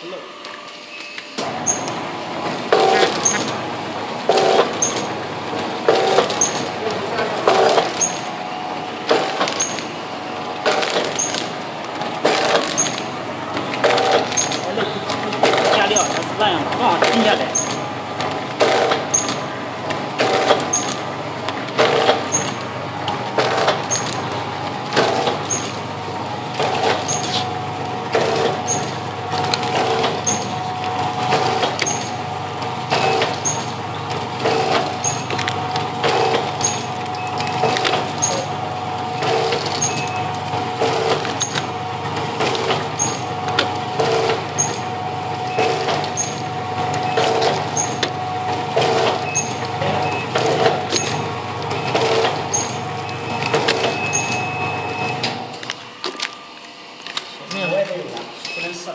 吃肉。加料，它是这样放停下来。我也有了，不能吃。